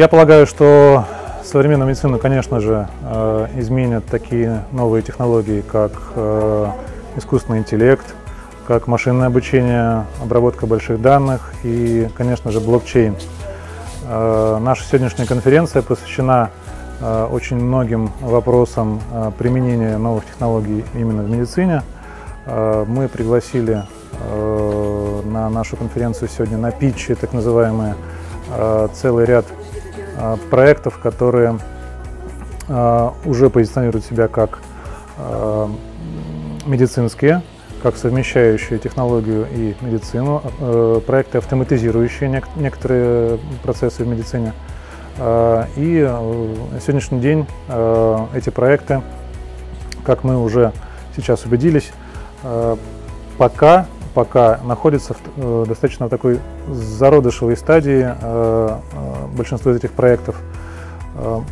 Я полагаю, что современную медицину, конечно же, э, изменят такие новые технологии, как э, искусственный интеллект, как машинное обучение, обработка больших данных и, конечно же, блокчейн. Э, наша сегодняшняя конференция посвящена очень многим вопросам применения новых технологий именно в медицине. Мы пригласили на нашу конференцию сегодня на питче так называемые целый ряд проектов, которые а, уже позиционируют себя как а, медицинские, как совмещающие технологию и медицину, проекты, автоматизирующие некоторые процессы в медицине. И на сегодняшний день эти проекты, как мы уже сейчас убедились, пока пока находится в э, достаточно такой зародышевой стадии. Э, э, большинство из этих проектов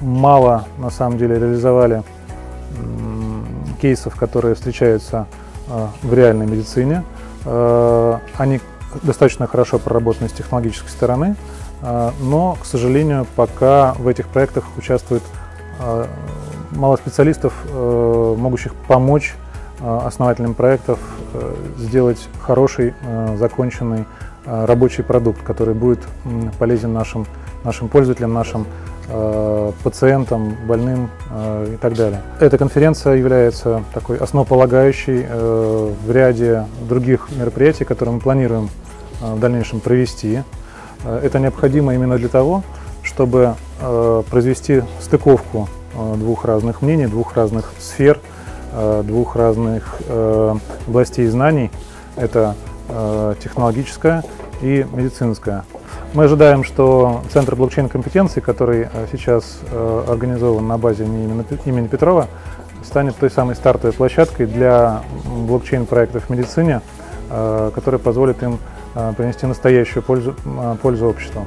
мало на самом деле реализовали кейсов, которые встречаются в реальной медицине. Они достаточно хорошо проработаны с технологической стороны, но, к сожалению, пока в этих проектах участвует мало специалистов, могущих помочь Э, основателям проектов э, сделать хороший, э, законченный рабочий продукт, который будет полезен нашим, нашим пользователям, нашим пациентам, больным и так далее. Эта конференция является такой основополагающей в ряде других мероприятий, которые мы планируем в дальнейшем провести. Это необходимо именно для того, чтобы произвести стыковку двух разных мнений, двух разных сфер – Э, двух разных э, областей знаний. Это э, технологическая и медицинская. Мы ожидаем, что Центр блокчейн-компетенций, который сейчас организован на базе имени Петрова, станет той самой стартовой площадкой для блокчейн-проектов в медицине, которая позволит им принести настоящую пользу, пользу обществу.